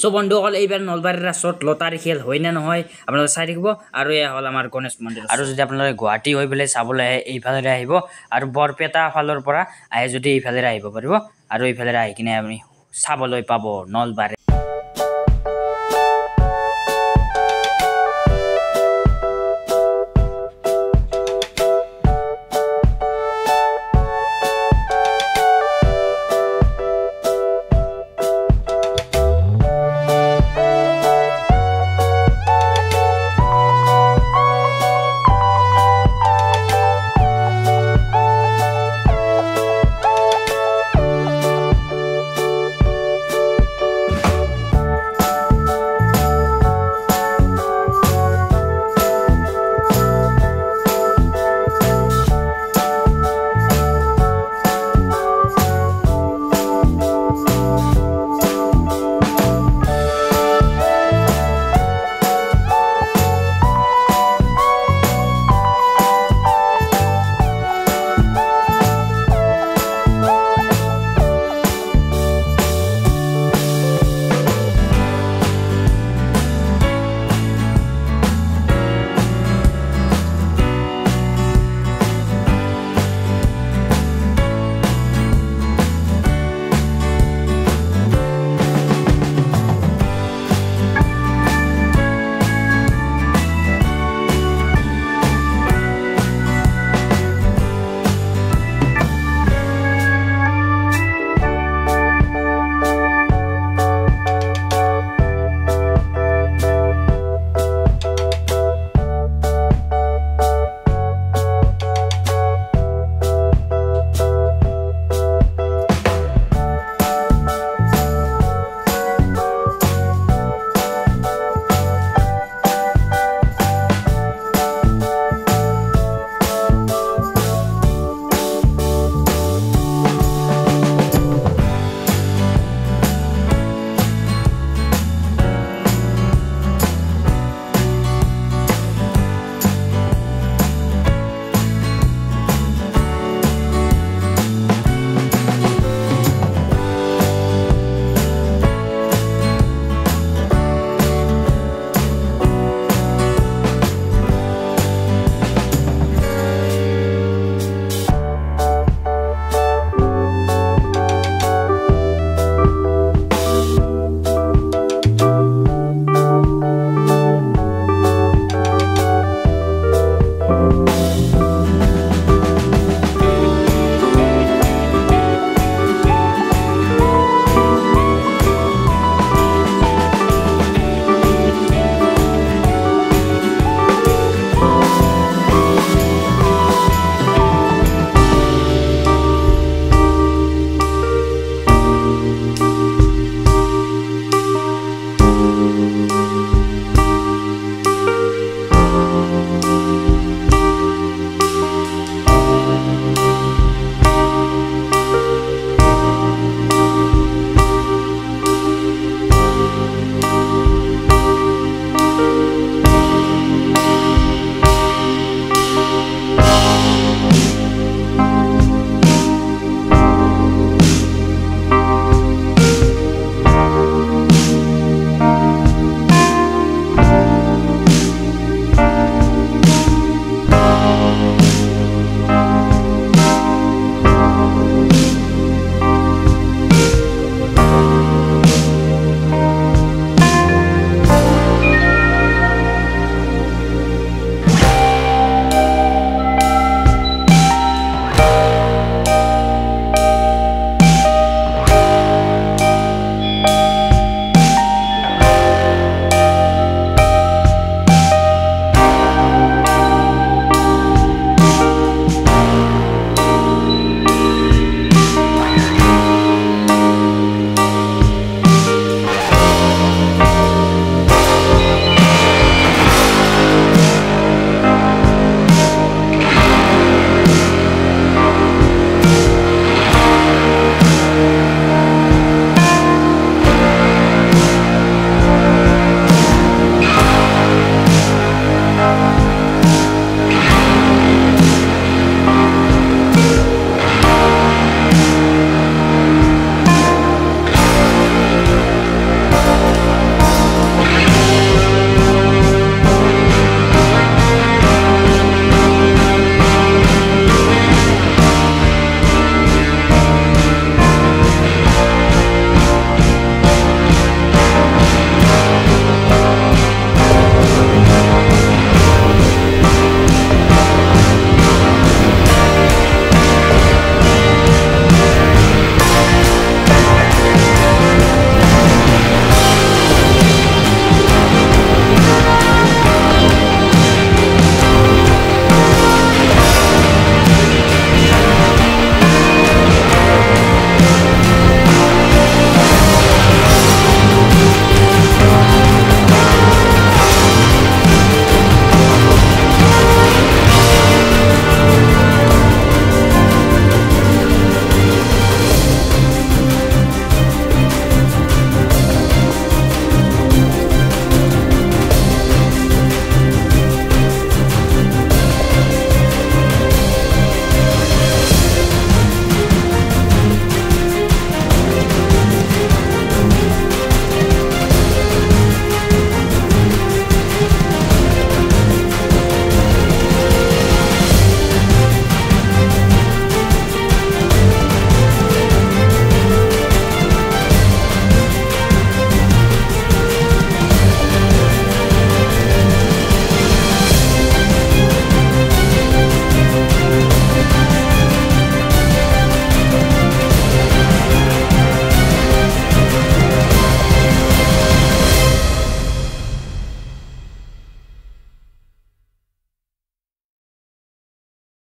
চ' বন্ধুসকল এইবাৰ নলবাৰীৰ ৰাছত লটাৰী খেল হয় নে নহয়? আপোনালোকে চাই থাকিব। আৰু এয়া হ'ল আমাৰ গণেশ মন্দিৰ। আৰু যদি আপোনালোকে গুৱাহাটী হৈ পেলাই চাবলৈ আহে এইফালেৰে আহিব। আৰু বৰপেটা ফালৰ পৰা আহে যদি এইফালেৰে আহিব পাৰিব। আৰু এইফালেৰে আহি কিনে আপুনি চাবলৈ পাব নলবাৰী।